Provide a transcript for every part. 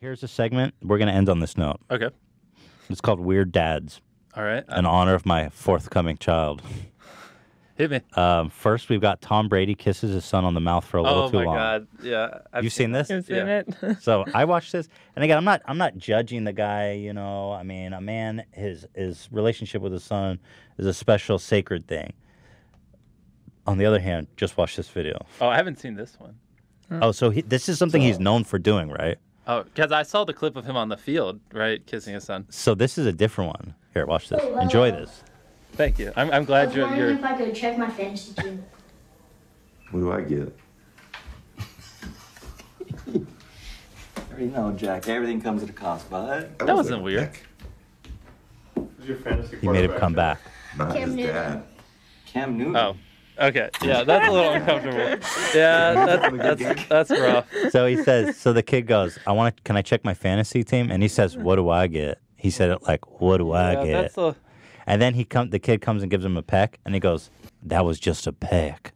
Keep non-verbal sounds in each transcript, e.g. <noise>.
Here's a segment. We're going to end on this note. Okay. It's called Weird Dads All right. in honor of my forthcoming child. Hit me. Um, first, we've got Tom Brady kisses his son on the mouth for a little Oh too long. Oh my god. Yeah. I've You've seen this? You've seen Yeah. it? <laughs> so I watched this, and again, I'm not I'm not judging the guy. You know, I mean, a man his his relationship with his son is a special, sacred thing. On the other hand, just watch this video. Oh, I haven't seen this one. Oh, so he, this is something he's known for doing, right? Oh, because I saw the clip of him on the field, right, kissing his son. So this is a different one. Here, watch this. Enjoy this. Thank you. I'm, I'm glad you're. wondering you're if I could check my fantasy team. What do I get? <laughs> You know, Jack, everything comes at a cost, bud. that wasn't weird. Who's your fantasy He made him come back. Not Cam his Newton. dad. Cam Newton. Oh. Okay. Yeah, that's a little uncomfortable. <laughs> Yeah, that's that's that's rough. So he says. So the kid goes, "I want to. Can I check my fantasy team?" And he says, "What do I get?" He said it like, "What do I Yeah, get?" that's a, And then he come. The kid comes and gives him a peck, and he goes, "That was just a peck."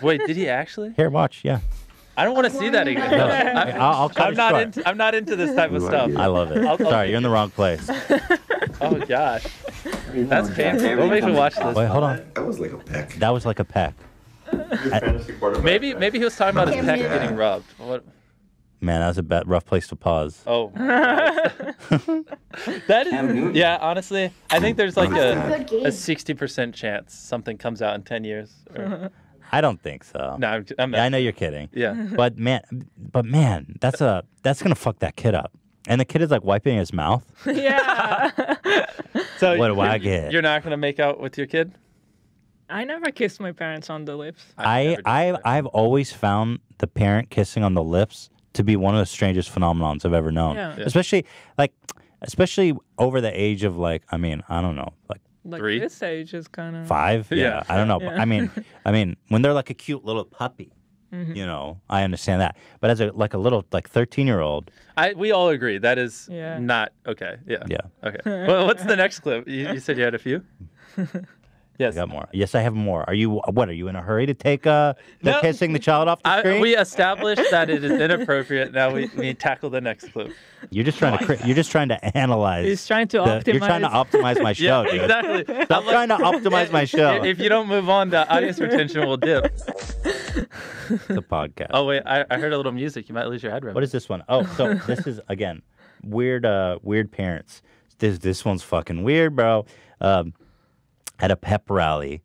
wait, did he actually? Here, watch. Yeah. I don't want to see that again. No, I'm, I'll, I'll cut I'm it not short. into I'm not into this type of stuff. I love it. I'll- I'll Sorry, you're in the wrong place. <laughs> Oh gosh, You know, that's Jack, painful. everything Don't make me watch this. Wait, hold on. That was like a peck. That was like a peck. Who's your fantasy quarterback? Maybe maybe he was talking about his Cam peck Newton. getting rubbed. What? Man, that was a bad, rough place to pause. Oh. <laughs> <laughs> that Cam is. Newton. Yeah, honestly, I think there's like a a a sixty percent chance something comes out in ten years. Or- I don't think so. no, I'm, I'm Yeah, I know you're kidding. Yeah. But man, but man, that's a that's gonna fuck that kid up. And the kid is like wiping his mouth. <laughs> yeah. <laughs> So What do I get? You're not gonna make out with your kid. I never kissed my parents on the lips. I never did I that. I've always found the parent kissing on the lips to be one of the strangest phenomenons I've ever known. Yeah. Yeah. Especially like especially over the age of like I mean, I don't know, like Like Three? this age is kind of five. Yeah, Yeah. I don't know. Yeah. I mean, I mean, when they're like a cute little puppy, Mm-hmm. you know, I understand that. But as a like a little like thirteen year old, I we all agree that is Yeah. not okay. Yeah. yeah, Okay. well, what's the next clip? You, you said you had a few. <laughs> Yes. I got more. Yes, I have more. Are you what? Are you in a hurry to take uh the No. kissing the child off the I, screen? we established that it is inappropriate. Now we, we tackle the next clip. you're just trying to you're just trying to analyze. He's trying to the- optimize. You're trying to optimize my <laughs> show, yeah, dude. exactly. Stop trying to optimize my show. If you don't move on, the audience retention will dip. A podcast. Oh wait, I, I heard a little music. You might lose your head. What is this one? Oh, so <laughs> this is again weird. Uh, weird parents. This this one's fucking weird, bro. Um, at a pep rally.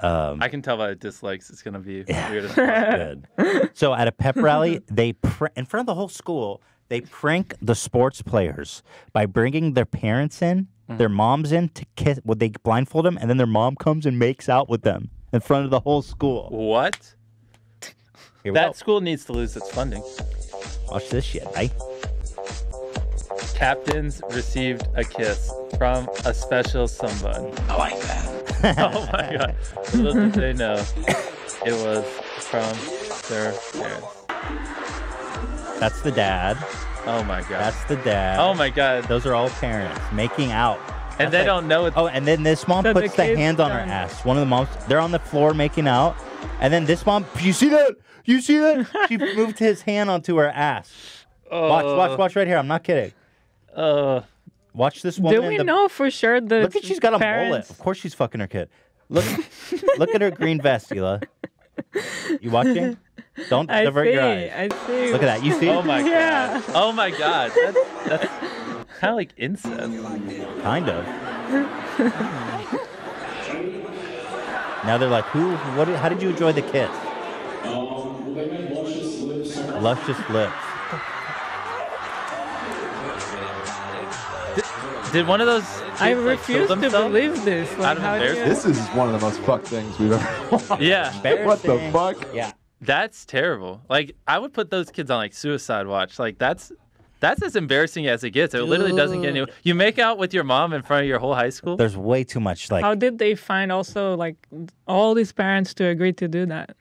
Um, I can tell by the dislikes. It's gonna be <laughs> weird. Good. So at a pep rally, they pr- in front of the whole school, they prank the sports players by bringing their parents in, their moms in to kiss. Well, they blindfold them, and then their mom comes and makes out with them in front of the whole school. What? Here we That go. school needs to lose its funding. Watch this shit, eh? Captains received a kiss from a special someone. I like that. <laughs> oh my god. Little did they know, it was from their parents. That's the dad. Oh my god. That's the dad. oh my god. Those are all parents making out. And That's they like- don't know it. Oh, and then this mom So the puts the, hand on her ass. One of the moms, they're on the floor making out, and then this mom, you see that? You see that? She <laughs> moved his hand onto her ass. Watch, watch, watch right here. I'm not kidding. Uh, Watch this woman. Do we the- know for sure that Look at she's got a mullet. Of course she's fucking her kid. Look, look at her green vest, Hila. You watching? Don't I divert see. your eyes. I see. Look at that. You see? oh my Yeah. god. Oh my god. That's, that's kind of like incest. Kind of. <laughs> now they're like, who? What? How did you enjoy the kiss? Luscious lips. Did one of those? I kids, like, kill refuse to believe this. Out Like, how do you... embarrassment? This is one of the most fucked things we've ever <laughs> watched. Yeah. What the fuck? Yeah. That's terrible. Like I would put those kids on like suicide watch. Like that's that's as embarrassing as it gets. It literally doesn't get any. You make out with your mom in front of your whole high school. There's way too much like How did they find also like all these parents to agree to do that?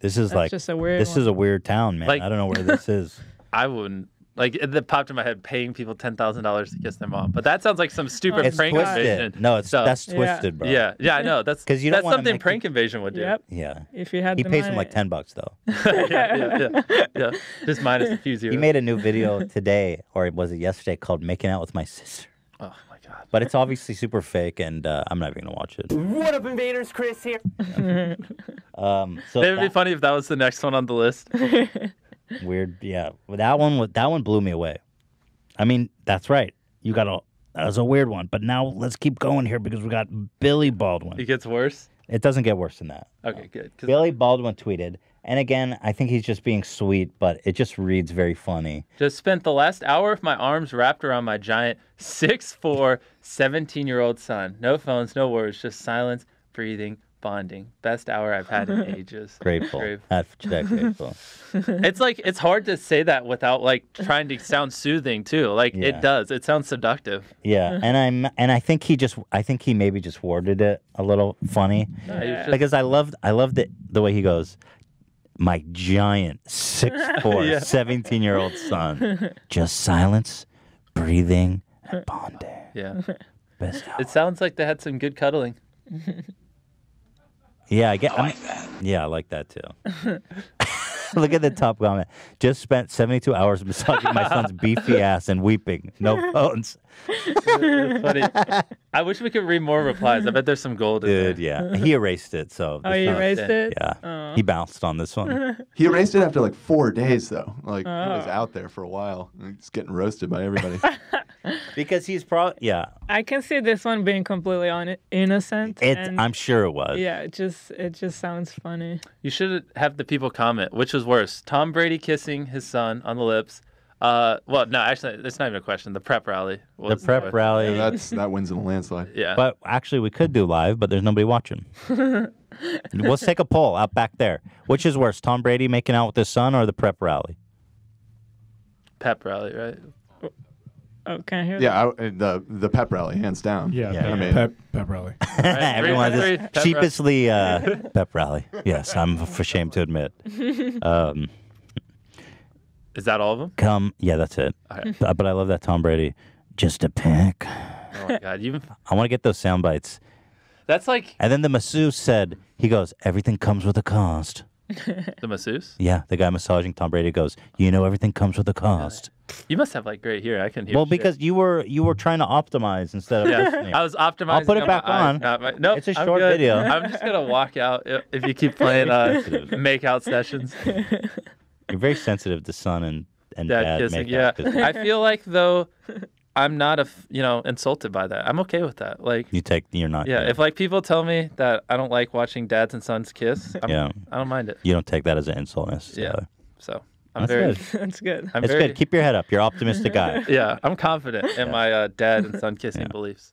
this is That's like just a weird this one. is a weird town, man. Like- I don't know where this is. <laughs> I wouldn't. Like it, that popped in my head, paying people ten thousand dollars to kiss their mom. But that sounds like some stupid It's prank twisted. invasion. No, it's stuff. that's Yeah. twisted, bro. Yeah, yeah, I know. That's 'Cause you don't that's something make prank invasion would do. Yep. Yeah. If you had He the pays him like ten bucks though. <laughs> yeah, yeah, yeah, yeah. Just minus a few zeros. He made a new video today, or was it yesterday, called "Making Out with My Sister." Oh my god. But it's obviously super fake, and uh, I'm not even gonna watch it. What up, invaders? Chris here. <laughs> Um, so It would be funny if that was the next one on the list. <laughs> weird, yeah. That one, that one blew me away. I mean, that's right. You got a that was a weird one, but now let's keep going here because we got Billy Baldwin. It gets worse. It doesn't get worse than that. Okay, good. Billy Baldwin tweeted, and again, I think he's just being sweet, but it just reads very funny. Just spent the last hour with my arms wrapped around my giant 6'4", 17 year old son. No phones, no words, just silence, breathing, bonding. Best hour I've had in <laughs> ages. Grateful. Grave. At Jack Grateful. <laughs> It's like it's hard to say that without like trying to sound soothing too. Like Yeah. it does. It sounds seductive. Yeah, <laughs> and I'm and I think he just I think he maybe just worded it a little funny No, he was just- because I loved I loved it the way he goes. My giant 6'4", Yeah. 17 year old son, just silence, breathing, and bonding. yeah. Best hour. It sounds like they had some good cuddling. Yeah, I get. I like that. Yeah, I like that too. <laughs> Look at the top comment. Just spent 72 hours massaging my son's <laughs> beefy ass and weeping. No <laughs> phones. Funny. I wish we could read more replies. I bet there's some gold in Dude, there. yeah. He erased it, so. Oh, there's you not- erased it? Yeah. Oh. He bounced on this one. He erased it after like four days, though. Like, it was Oh. out there for a while. He's getting roasted by everybody. Because he's probably, yeah. I can see this one being completely on innocent. It, and I'm sure it was. yeah, it just it just sounds funny. You should have the people comment which was worse, Tom Brady kissing his son on the lips. Uh, well, no, actually, it's not even a question. The prep rally. The prep worse. rally. Yeah, that's that wins in a landslide. Yeah. But actually, we could do live, but there's nobody watching. <laughs> Let's take a poll out back there. Which is worse, Tom Brady making out with his son or the prep rally? pep rally, right? Oh, can I hear Yeah, I, the the pep rally, hands down. Yeah, Yeah, pep, I mean- pep, pep rally. <laughs> Everyone three, just pep sheepishly uh, <laughs> pep rally. Yes, I'm ashamed to admit. <laughs> Um, Is that all of them? come, yeah, that's it. Okay. But, but I love that Tom Brady. Just a pick. Oh my god, you. I want to get those sound bites. That's like And then the masseuse said, he goes, everything comes with a cost. the masseuse. Yeah, the guy massaging Tom Brady goes, you know, everything comes with a cost. You must have like great hearing. I can hear. Well, shit. because you were you were trying to optimize instead of Yeah, listening. I was optimizing. I'll put it back on. not my- nope, It's a I'm short good. video. I'm just gonna walk out if, you keep playing uh, <laughs> make out sessions. <laughs> You're very sensitive to sun and and Dad dad, kissing. Yeah, I feel like though, I'm not a f- you know insulted by that. I'm okay with that. Like, You take you're not. yeah, if like people tell me that I don't like watching dads and sons kiss, I'm, Yeah. I don't mind it. you don't take that as an insult necessarily. Yeah. So I'm That's very, good. <laughs> That's good. I'm it's very, good. Keep your head up. You're optimistic guy. <laughs> yeah, I'm confident in my uh, dad and son <laughs> kissing beliefs.